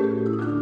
Música